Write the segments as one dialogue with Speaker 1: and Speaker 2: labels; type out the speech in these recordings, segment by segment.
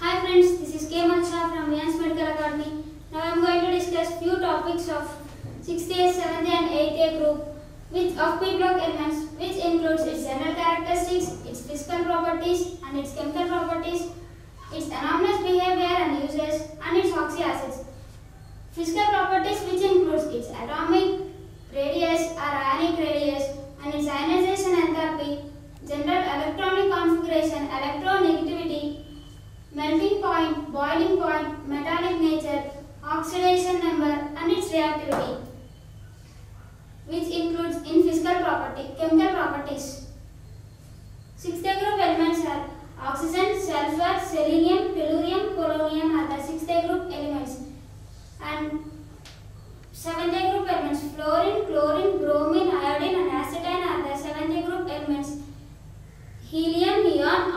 Speaker 1: Hi friends, this is K. Mansha from Vians Medical Academy. Now I am going to discuss few topics of 6th A, 7th and 8th A group which of P block elements which includes its general characteristics, its physical properties and its chemical properties, its anomalous behavior and uses and its oxyacids. Physical properties which includes its atomic radius or ionic radius and its ionization enthalpy, general electronic configuration, electronegativity, melting point, boiling point, metallic nature, oxidation number and its reactivity which includes in physical property, chemical properties. Sixth group elements are oxygen, sulfur, selenium, tellurium, polonium are the sixth group elements and seventh group elements fluorine, chlorine, bromine, iodine and acetylene are the seventh group elements. Helium, neon,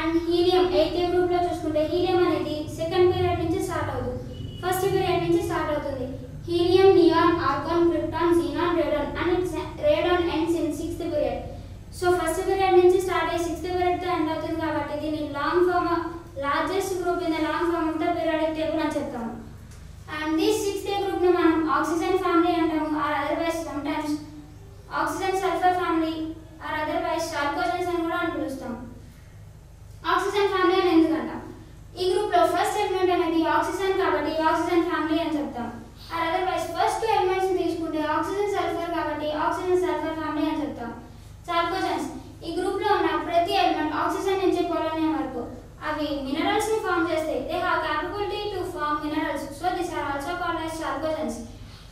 Speaker 1: and helium eighth గ్రూప్లో చూసుకుంటే helium అనేది second period నుంచి start అవుతుంది. First period నుంచి start అవుతుంది. Helium neon argon krypton xenon radon and radon ends in sixth period so first period నుంచి start అయ్యి sixth పీరియడ్తో ఎండ్ అవుతుంది కాబట్టి దీన్ని long form largest group in the long form of the periodic table అని చెప్తాము. And this sixth గ్రూప్ని మనం ఆక్సిజన్ ఫ్యామిలీ అంటాము or otherwise sometimes oxygen sulphur family or otherwise chalcogens అని కూడా అని పిలుస్తాం ఆక్సిజన్ ఫ్యామిలీ అని ఎందుకంటాం ఈ గ్రూప్లో ఫస్ట్ ఎలిమెంట్ అనేది ఆక్సిజన్ కాబట్టి ఆక్సిజన్ ఫ్యామిలీ అని చెప్తాం. Or otherwise first two elements తీసుకుంటే ఆక్సిజన్ సల్ఫర్ కాబట్టి ఆక్సిజన్ సల్ఫర్ ఫ్యామిలీ అని చెప్తాం. చార్కోజన్స్ ఈ గ్రూప్లో ఉన్న ప్రతి ఎలిమెంట్ ఆక్సిజన్ నుంచి పొలనే వరకు అవి మినరల్స్ని ఫామ్ చేస్తాయి. They have capability to form minerals so this are also called as chalcogens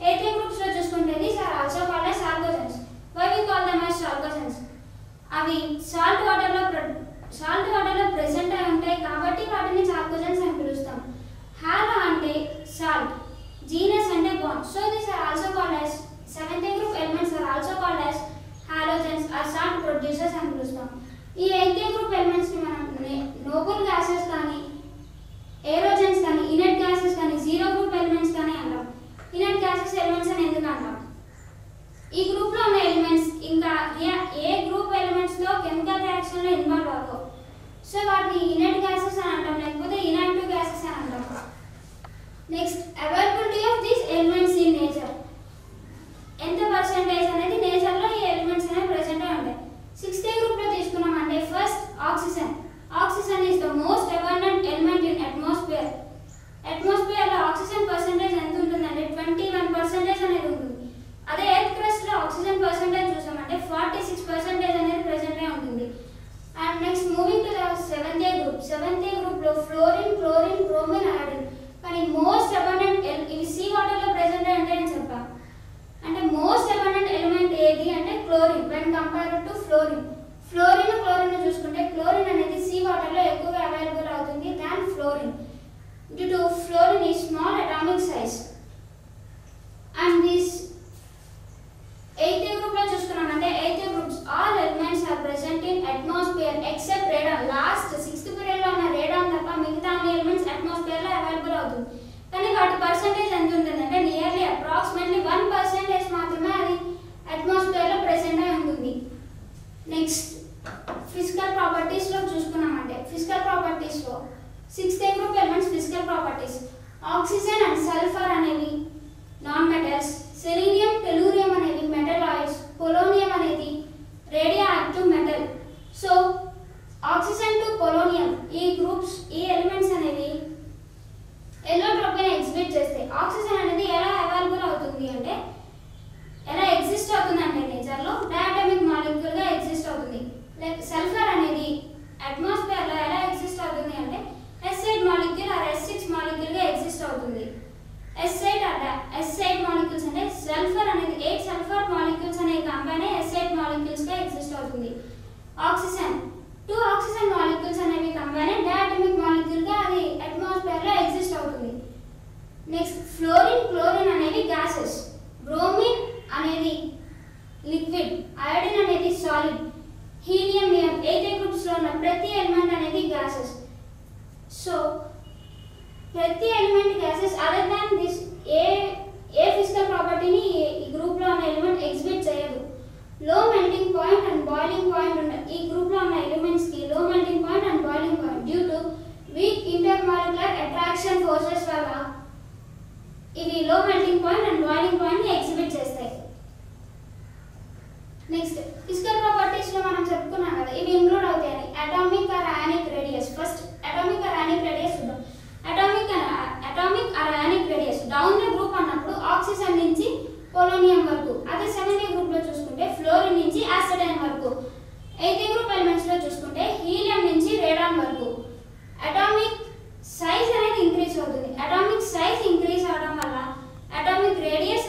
Speaker 1: ఏతే గ్రూప్స్లో చూసుకుంటే these are also called as chalcogens why we call them as chalcogens అవి సాల్ట్ వాటర్లో సాల్ట్ వాటర్లో ప్రెసెంట్ అయి ఉంటాయి కాబట్టి వాటిని చార్కోజన్స్ అని పిలుస్తాం హాలో అంటే సాల్ట్ జీనస్ అంటే bond so this are also called as seventh group elements are also called as halogens or salt producers అని పిలుస్తాం ఈ ఎయిత్ గ్రూప్ ఎలిమెంట్స్ని మనం నోబుల్ గ్యాసెస్ కానీ ఏరోజన్స్ కానీ ఇనెట్ గ్యాసెస్ కానీ జీరో గ్రూప్ ఎలిమెంట్స్ కానీ అంటాం. ఇనెట్ గ్యాసెస్ ఎలిమెంట్స్ అని ఎందుకు అంటాం? ఈ గ్రూప్లో ఉన్న ఎలిమెంట్స్ ఇంకా ఏ- ఏ గ్రూప్ ఎలిమెంట్స్లో కెమికల్ రియాక్షన్లో ఇన్వాల్వ్ అవ్వవు సో వాటిని ఇనెట్ గ్యాసెస్ అని అంటాం లేకపోతే ఇనాక్టివ్ గ్యాసెస్ అని అంటాం. నెక్స్ట్ అవైలబిలిటీ ఆఫ్ దీస్ ఇవి low melting point and boiling పాయింట్ని ఎగ్జిబిట్ చేస్తాయి. నెక్స్ట్ ఫిజికల్ ప్రాపర్టీస్లో మనం చెప్పుకున్నాం కదా ఇవి ఇంక్లూడ్ అవుతాయని. Atomic or ionic radius first atomic or ionic radius చూద్దాం. Atomic atomic or ionic radius down the group అన్నప్పుడు ఆక్సిజన్ నుంచి పోలోనియం వరకు అదే సెవెన్ గ్రూప్లో చూసుకుంటే ఫ్లోరిన్ నుంచి ఆసిడైన్ వరకు. ఎయిత్ గ్రూప్ ఎలిమెంట్స్లో చూసుకుంటే హీలియం నుంచి రేడాన్ వరకు. అటామిక్ సైజ్ అనేది ఇంక్రీజ్ అవుతుంది. Atomic size What are we gradients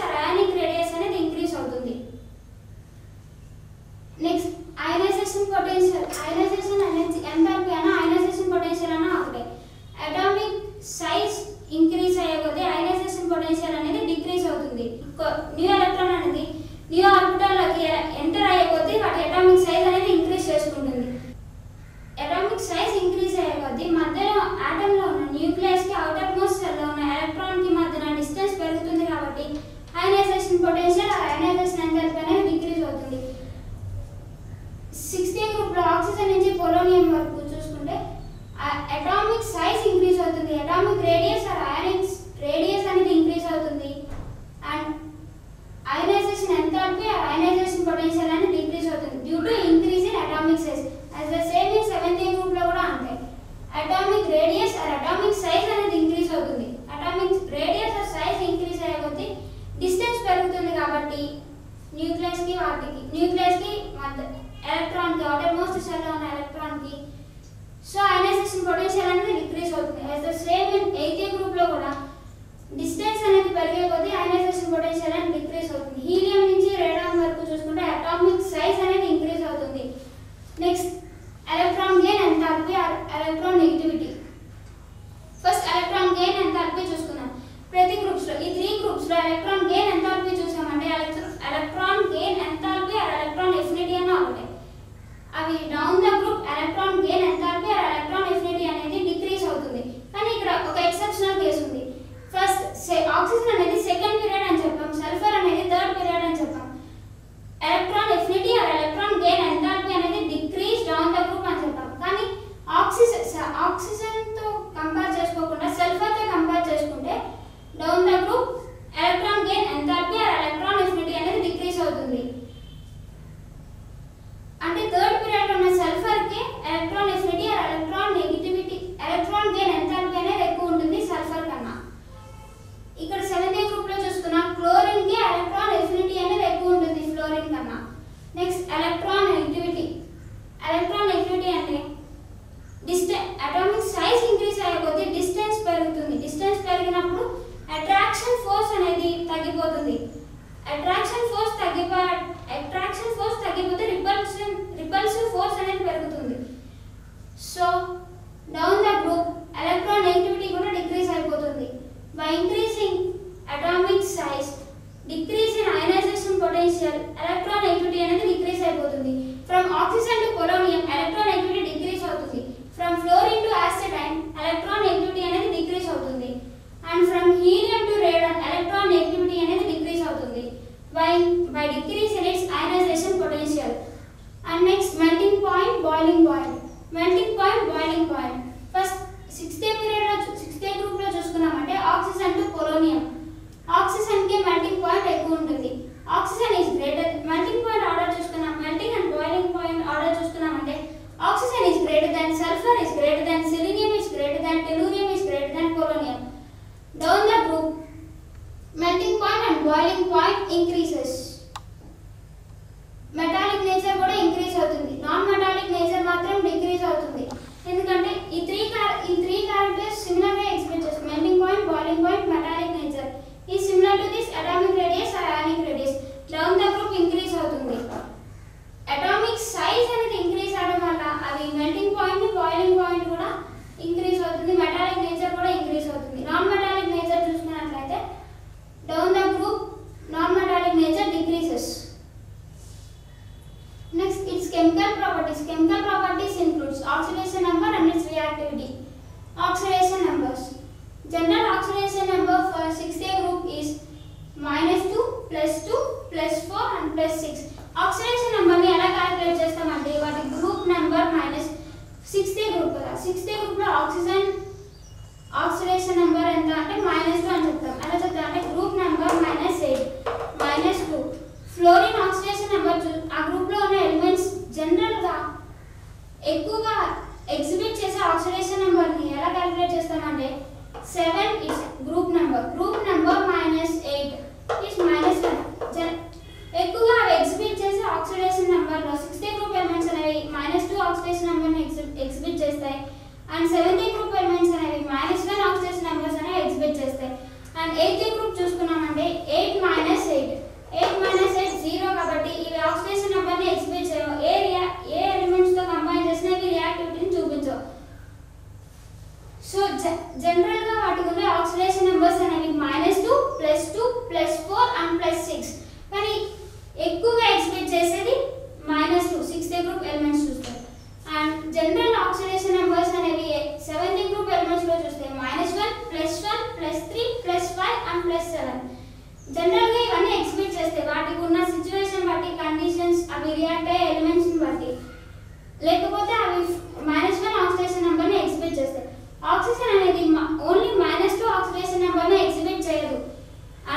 Speaker 1: вокруг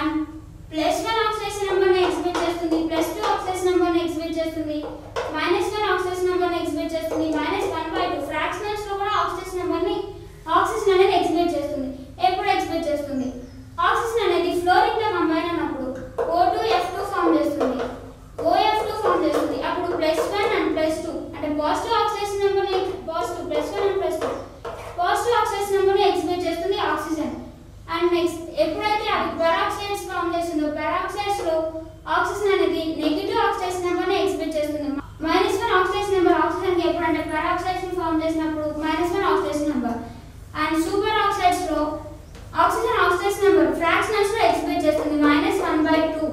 Speaker 1: and plus one oxidation నెంబర్ని ఎగ్జిబిట్ చేస్తుంది ప్లస్ టూ ఆక్సిడేషన్ నెంబర్ని ఎగ్జిబిట్ చేస్తుంది మైనస్ వన్ ఆక్సిడేషన్ నెంబర్ని ఎగ్జిబిట్ చేస్తుంది మైనస్ వన్ బై టూ. ఫ్రాక్షనల్స్లో కూడా ఆక్సిడేషన్ నెంబర్ని ఆక్సిజన్ అనేది ఎగ్జిబిట్ చేస్తుంది. ఎప్పుడు ఎగ్జిబిట్ చేస్తుంది? ఆక్సిజన్ అనేది ఫ్లోరింగ్లో కంబైన్ అయినప్పుడు O two F two form చేస్తుంది. ఓఎఫ్ టూ ఫామ్ చేస్తుంది. అప్పుడు plus one and plus two. అంటే పాజిటివ్ ఆక్సిడేషన్ నెంబర్ని positive plus one and plus two. Positive oxidation నెంబర్ని ఎగ్జిబిట్ చేస్తుంది ఆక్సిజన్. అండ్ నెక్స్ట్ ఎప్పుడైతే అది ద్వారా లో ఆక్సిజన్ అనేది నెగటివ్ ఆక్సిడైజ్ నెంబర్ని ఎక్స్పెక్ట్ చేస్తుంది. మైనస్ వన్ ఆక్సిడైజ్ నెంబర్ ఆక్సిజన్కి ఎప్పుడు అంటే పెరాక్సైడ్స్ని ఫామ్ చేసినప్పుడు minus one oxidize number. And super ఆక్సైడ్స్లో oxygen oxidise number ఫ్రాక్షనల్స్లో expect చేస్తుంది minus one by two.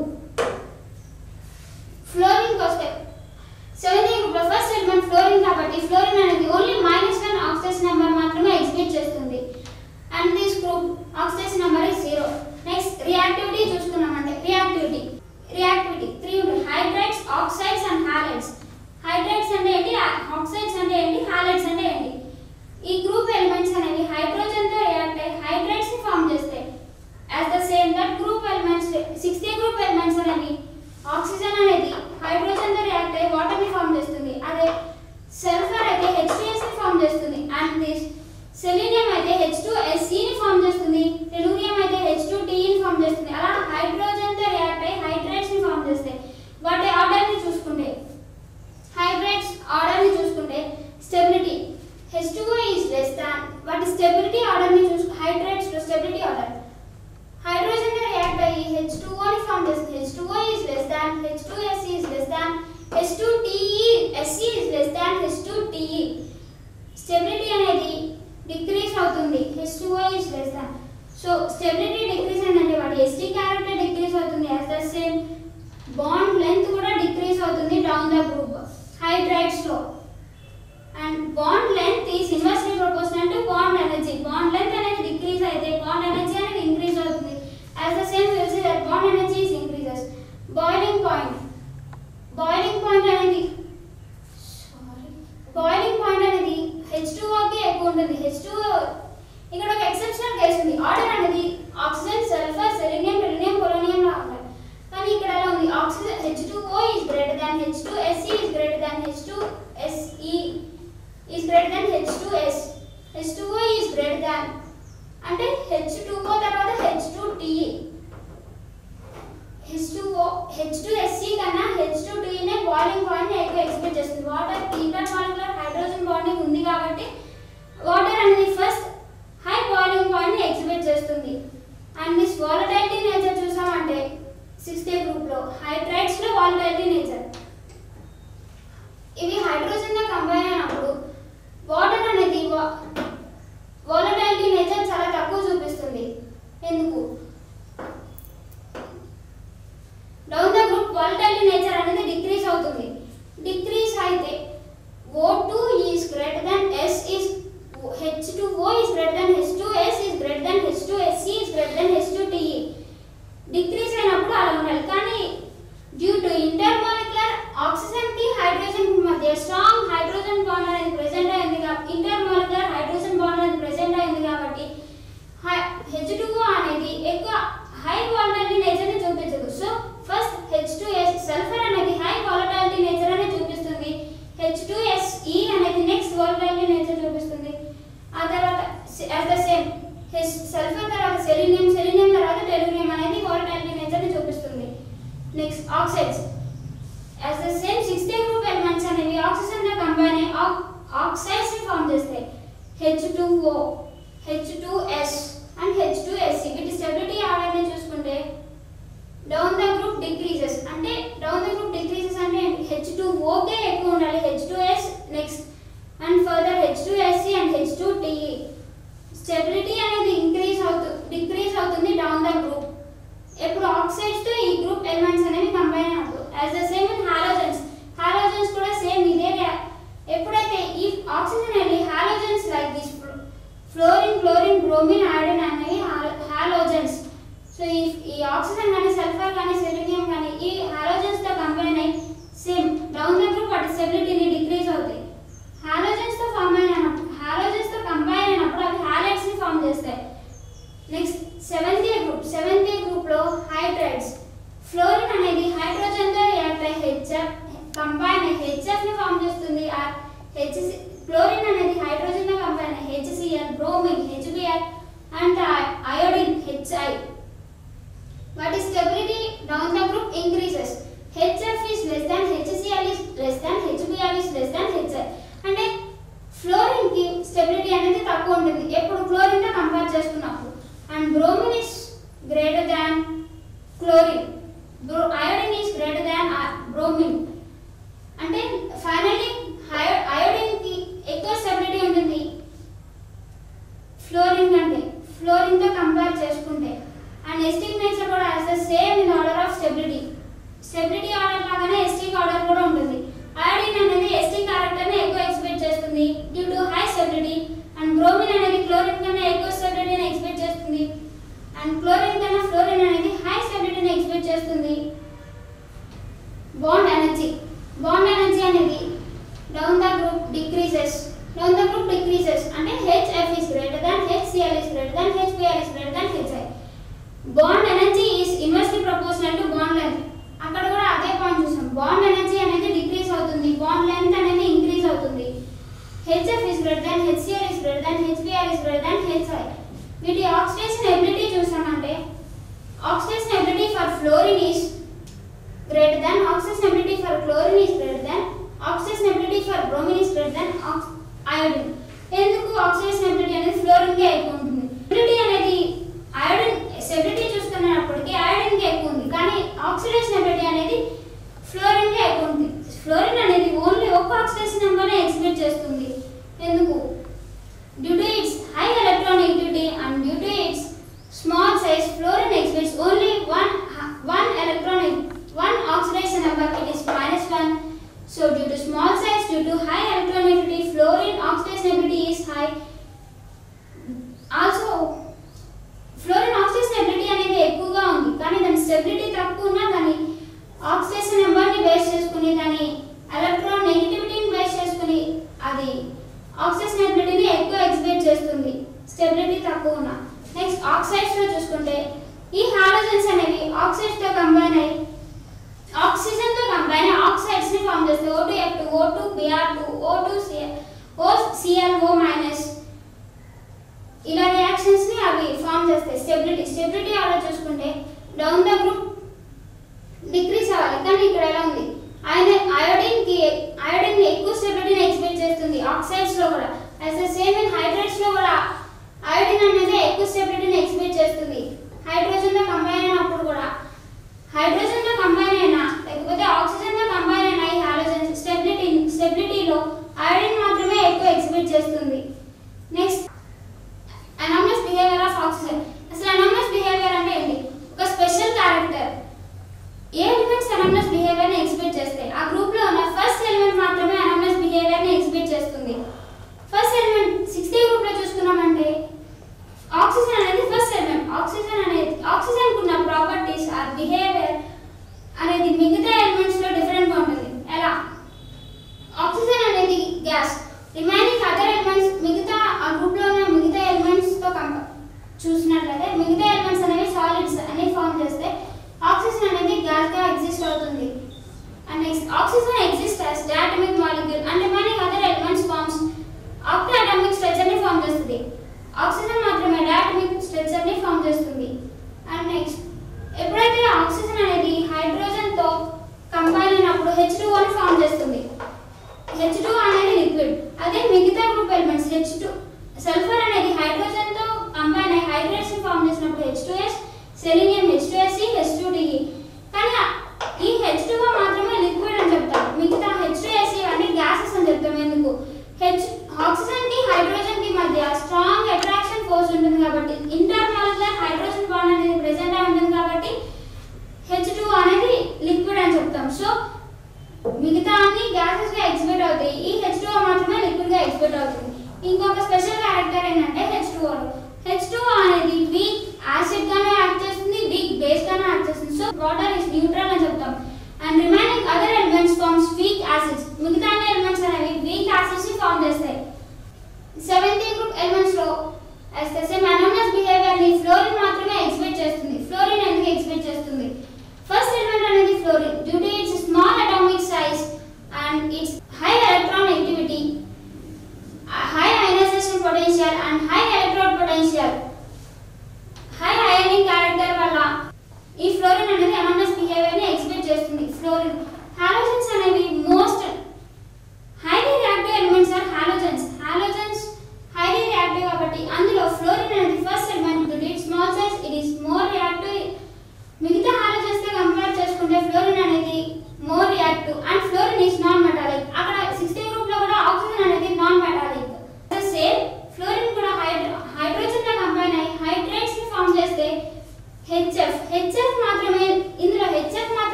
Speaker 1: Increases HF is less than HCl is less than HBL is less than HL అంటే ఫ్లోరిన్కి stability అనేది తక్కువ ఉంటుంది. ఎప్పుడు క్లోరిన్తో కంపేర్ చేసుకున్నప్పుడు and bromine is than HBr is greater than HI వీటి ఆక్సిడేషన్ ఎబిలిటీ చూసామంటే oxidation ability for fluorine is greater than oxidation ability for chlorine is greater than oxidation ability for bromine is greater than iodine ఎందుకు oxidation ability అనేది ఫ్లోరిన్గా ఎక్కువ oxide స్టెబిలిటీని ఎక్కువ exhibit చేస్తుంది. Stability ఉన్న నెక్స్ట్ ఆక్సైడ్స్లో చూసుకుంటే ఈ హాలోజన్స్ అనేవి ఆక్సైడ్స్తో కంబైన్ అయ్యి ఆక్సిజన్తో కంబైన్ అయ్యి ఆక్సైడ్స్ని ఫామ్ చేస్తాయి. O two F two O two Br two O two Cl O Cl O minus ఇలా రియాక్షన్స్ని అవి ఫామ్ చేస్తాయి. స్టెబిలిటీ స్టెబిలిటీ అలా చూసుకుంటే డౌన్ ద గ్రూప్ డిక్రీస్ అవ్వాలి. కానీ ఇక్కడ ఎలా ఉంది? ఆయన అయోడిన్కి అయోడిన్ ఎక్కువ స్టెబిలిటీని ఎక్స్పెక్ట్ చేస్తుంది. ఆక్సైడ్స్లో కూడా. యాజ్ సేమ్ ఇన్ హైడ్రేట్స్లో కూడా అయోడిన్ అనేది ఎక్కువ స్టెబిలిటీని ఎక్స్పెక్ట్ చేస్తుంది. హైడ్రోజన్లో కంబైన్ అయినప్పుడు కూడా. హైడ్రోజన్లో కంబైన్ అయినా లేకపోతే ఆక్సిజన్లో కంబైన్ అయినా ఈ హైడ్రోజన్ స్టెబిలిటీ స్టెబిలిటీలో అయోడిన్ మాత్రమే ఎక్కువ ఎక్స్పెక్ట్ చేస్తుంది. Next anomalous behaviour of oxygen అసలు అనామస్ బిహేవియర్ అంటే ఏంటి? ఒక స్పెషల్ క్యారెక్టర్ ఏ ఎలిమెంట్స్ అనమ్నస్ బిహేవియర్ని ఎగ్జిబిట్ ఆ గ్రూప్ ఉన్న ఫస్ట్ ఎలిమెంట్ మాత్రమే అనమ్నస్ బిహేవియర్ని చేస్తుంది. ఫస్ట్ ఎలిమెంట్ సిక్స్టీ గ్రూప్లో చూసుకున్నామంటే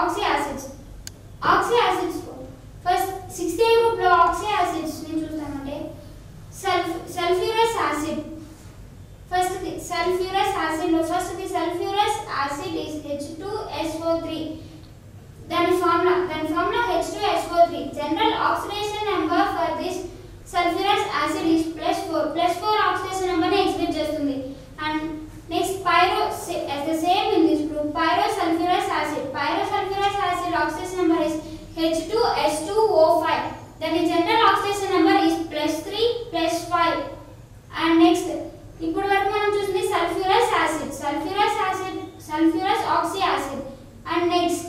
Speaker 1: oxy acids oxy acids first sixth A గ్రూప్లో ఆక్సీ యాసిడ్స్ని చూస్తామంటే sulph sulphurous acid first sulphurous యాసిడ్లో first the sulphurous acid is H2SO3 దాని ఫార్ములా దాని formula H2SO3 general oxidation number for this sulphurous acid is plus four plus four oxidation నెంబర్ని expect చేస్తుంది. And next pyro as the same in this group pyro sulfurous acid pyro sulfurous acid oxidation number is H2S2O5 then the general oxidation number is plus 3 plus 5 and next ఇప్పుడు వరకు మనం చూసింది sulphurous acid sulphurous acid sulphurous oxy acid and next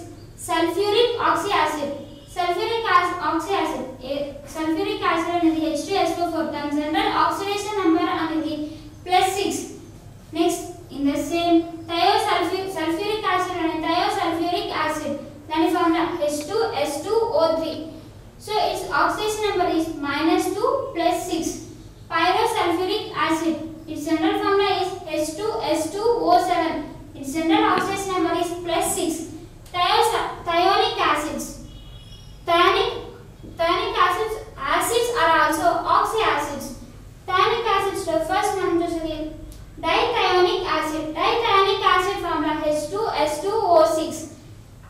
Speaker 1: sulphuric oxy acid sulphuric oxy acid sulphuric acid అనేది H two S four దాని general oxidation number అనేది plus six next In the same thiosulfuric, sulfuric acid and thiosulfuric acid that is formula H2S2O3. So its oxidation number is minus 2 plus 6. Pyrosulfuric acid its general formula is H2S2O7. Its general oxidation number is plus 6. Thios thionic acids. Thionic, thionic acids, acids are also oxyacids. Thionic acids refers to dithionic acid dithionic acid formula H2S2O6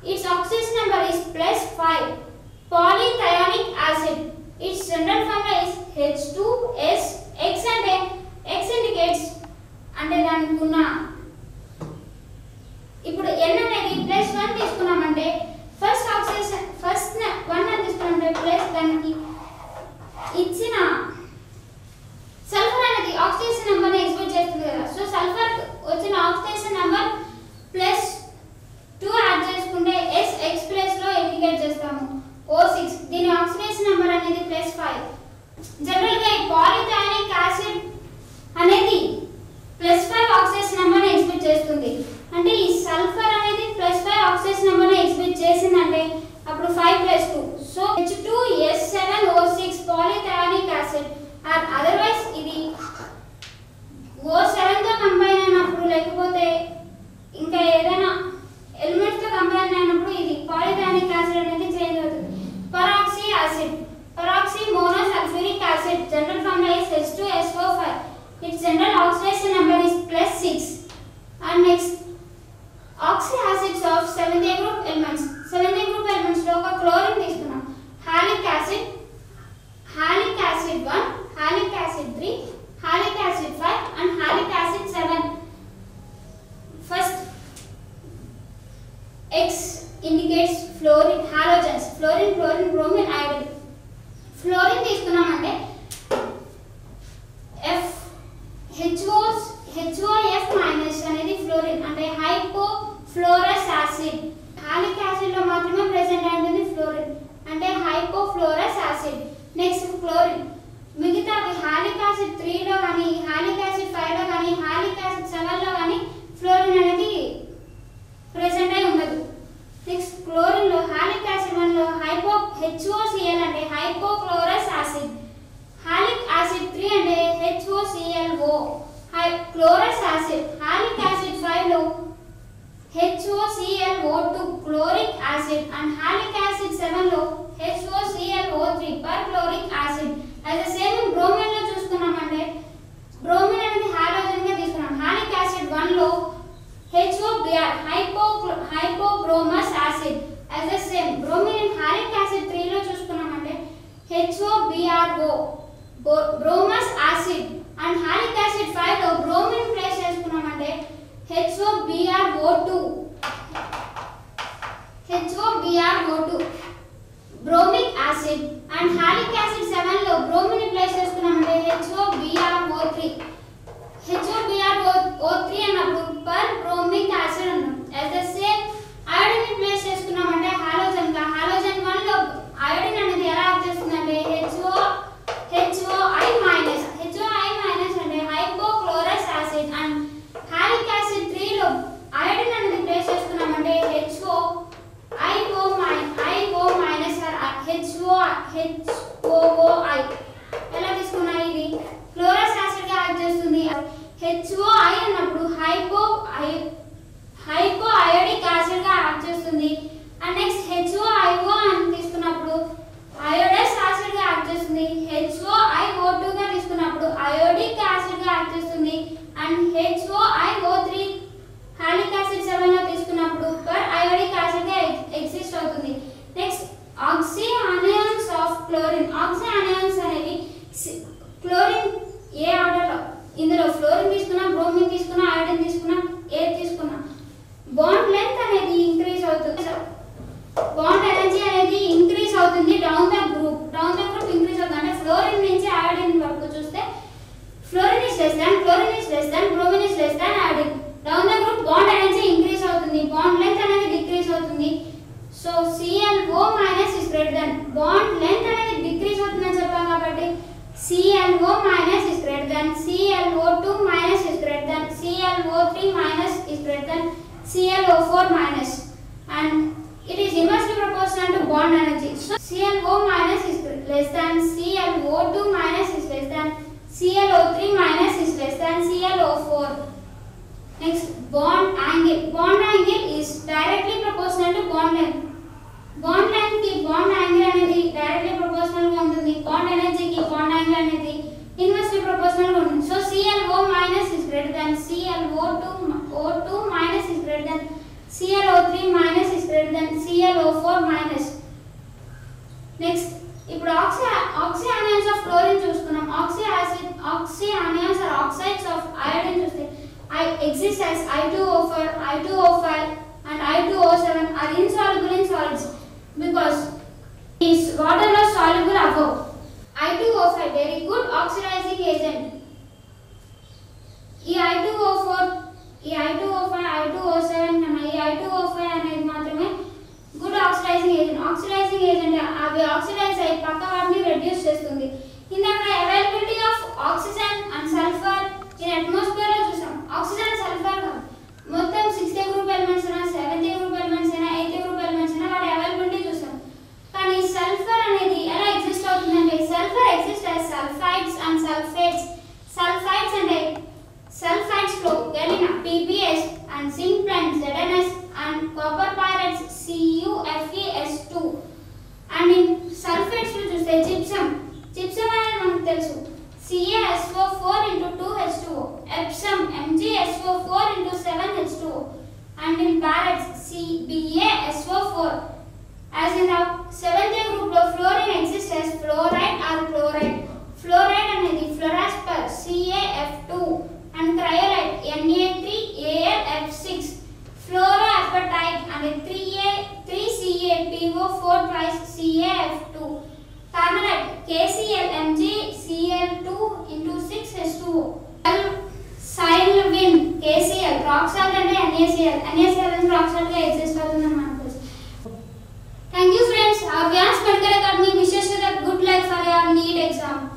Speaker 1: its oxidation number is plus 5 polythionic acid its general formula is H2S X అంటే X indicates అంటే దానికి ఉన్న ఇప్పుడు n అనేది plus one తీసుకున్నామంటే first oxidation first one అని తీసుకున్నామంటే plus దానికి ఇచ్చిన సల్ఫర్ అనేది ఆక్సిడేషన్ నెంబర్ని ఎక్స్పెక్ట్ చేస్తుంది కదా. సో సల్ఫర్ వచ్చిన oxidation number plus two add చేసుకుంటే ఎస్ ఎక్స్లో ఇండికేట్ చేస్తాము. ఓ సిక్స్ దీని ఆక్సిడేషన్ నెంబర్ అనేది ప్లస్ ఫైవ్ జనరల్గా ఈ పాలిథానిక్ యాసిడ్ అనేది ప్లస్ ఫైవ్ ఆక్సిడేషన్ నెంబర్ని ఎక్స్పెక్ట్ చేస్తుంది. అంటే ఈ సల్ఫర్ అనేది ప్లస్ ఫైవ్ ఆక్సిడేషన్ నెంబర్ని ఎక్స్పెక్ట్ చేసిందంటే అప్పుడు five plus two so H two S seven O six polythionic acid and otherwise ఇది ఓ సెవెన్తో కంపైన్ కంబైన్ అయినప్పుడు లేకపోతే ఇంకా ఏదైనా హెల్మెట్తో తో కంబైన్ అయినప్పుడు ఇది పాలిథానిక్ యాసిడ్ అనేది చేంజ్ అవుతుంది. Peroxy acid. Peroxy monosulphuric acid. General formula is H2SO5 its general oxidation number is plus 6 and next acids of of 7th group elements. 7th A group ఎలిమెంట్స్లో ఒక క్లోరిన్ తీసుకున్నాం. Halic acid halic acid one halic acid 3 halic acid 5 and halic acid 7 first X indicates fluorine halogens fluorine chlorine bromine iodine fluorine తీసుకున్నామంటే F HOS HOF minus అనేది fluorine అంటే hypo ఫ్లోరస్ acid halic యాసిడ్లో మాత్రమే present అయి fluorine అంటే hypo fluorous acid next fluorine మిగతావి halic acid త్రీలో కానీ హాలిక్ యాసిడ్ ఫైవ్లో కానీ హాలిక్ యాసిడ్ సెవెన్లో కానీ ఫ్లోరిన్ అనేది ప్రెసెంట్ అయి ఉండదు. నెక్స్ట్ క్లోరిన్లో హాలిక్ యాసిడ్ వన్లో హైపో హెచ్ఓసిఎల్ అంటే hypochlorous acid. Halic acid three అంటే HOClO high chlorous acid. Halic acid ఫైవ్లో HOClO2 chloric acid and halic acid 7 లో HOClO3 perchloric acid. As the same in bromine లో చూసుకున్నామంటే bromine అనేది హాలోజన్గా తీసుకున్నాం. Halic acid 1 లో HOBr hypo hypobromous acid. As the same. Bromine and halic acid 3 లో చూసుకున్నామంటే HOBrO bromous acid and halic acid 5 లో bromine place చేసుకున్నామంటే HOBrO2 HOBrO2 bromic acid and halic acid 7 లో bromine place చేసుకున్నామంటే HOBrO3 HOBrO3 అన్నప్పుడు per bromic acid అన్నాం. As the same iodine place చేసుకున్నామంటే హాలోజన్గా హాలోజన్ 1 లో అయోడిన్ అనేది ఎలా యాక్ట్ చేస్తుందంటే HO HOI మైనస్ అంటే hypochlorous acid and halic acid 3 లో అయోడిన్ అనేది ప్లేస్ చేసుకున్నామంటే HO IO IO minus or HO HO I ఎలా తీసుకున్నా ఇది? క్లోరస్ యాసిడ్గా యాక్ట్ చేస్తుంది. ఐ అన్నప్పుడు హైపో ఐ హైపో అయోడిక్ యాసిడ్గా యాక్ట్ చేస్తుంది. అండ్ నెక్స్ట్ హెచ్ఓ HOIO అని తీసుకున్నప్పుడు అయోడస్ యాసిడ్గా యాక్ట్ చేస్తుంది. HOIO2 టూగా తీసుకున్నప్పుడు అయోడిక్ యాసిడ్గా యాక్ట్ చేస్తుంది. And HO HOIO three halic acid సెవెన్లో తీసుకున్నప్పుడు పర్ అయోడిక్ యాసిడ్గా ఎగ్జిస్ట్ అవుతుంది next oxy anions of chlorine oxy anions అనేవి క్లోరిన్ ఏ ఆర్డర్లో ఇందులో ఫ్లోరిన్ తీసుకున్నా బ్రోమిన్ తీసుకున్నా అయోడిన్ తీసుకున్నా ఏ తీసుకున్నా బాండ్ లెంత్ అనేది ఇంక్రీజ్ అవుతుంది బాండ్ ఎనర్జీ అనేది ఇంక్రీజ్ అవుతుంది down the group down the group increase అవుతుంది అంటే ఫ్లోరిన్ నుంచి అయోడిన్ వరకు చూస్తే fluorine is less than chlorine is less than bromine is less than iodine down the group bond energy increase అవుతుంది bond length అనేది decrease అవుతుంది so C L O minus is greater than bond length అనేది decrease అవుతుందని చెప్పాం కాబట్టి ClO minus is greater than ClO2 minus is greater than ClO3 minus is greater than ClO4 minus and it is inversely proportional to bond energy. So ClO minus is less than ClO2 minus is less than ClO3 minus is less than ClO4. Next bond angle. Bond angle is directly proportional to bond length. Bond లెంత్కి bond angle అనేది directly proportional bond energy ki ఎనర్జీకి angle angle అనేది inversely ప్రపోర్షనల్గా ఉంటుంది so ClO minus is greater than ClO2 O2 minus is greater than ClO3 minus is greater than ClO4 minus next ఇప్పుడు oxy oxyanions of chlorine చూసుకున్నాం. Oxyacid oxyanions or oxides of iodine చూస్తే I exist as I2O4, I2O5 and I2O7 are insoluble in solids because is water loss soluble above. I2O5 very good oxidizing agent. ఈ I2O4 ఈ I2O5 I2O7 కన్నా ఈ I2O5 అనేది మాత్రమే good oxidising agent oxidising agent అవి oxidise అయ్యి పక్క వాటిని రెడ్యూస్ చేస్తుంది. ఇందాక availability of oxygen and sulphur in అట్మాస్ఫియర్లో చూసాం. ఆక్సిజన్ సల్ఫర్ మొత్తం సిక్స్త్ గ్రూప్ ఎలిమెంట్స్ అయినా సెవెంత్ గ్రూప్ ఎలిమెంట్స్ అయినా ఎయిత్ గ్రూప్ ఎలిమెంట్స్ అయినా వాటి అవైలబిలిటీ చూసాం. కానీ సల్ఫర్ అనేది ఎలా ఎగ్జిస్ట్ అవుతుందంటే sulphur exist as sulphides and sulphates sulphides అంటే సల్ఫైడ్స్ లో galena PbS and zinc blend ZnS and copper pyrites CuFeS2 and in sulphates లో చూస్తే జిప్సమ్ జిప్సమ్ అనేది మనకు తెలుసు CaSO4 into 2H2O Epsom MgSO4 into 7H2O and in barytes CbASO4 as in the twice CaF2. Carbonate KClMg Cl2 into 6H2O. Silvin KCl rock salt and NaCl. NaCl and rock salt exist అవుతుందని మనకు తెలుసు. Thank you friends. Our Vyas Padkar Academy wishes you the good luck for your need exam.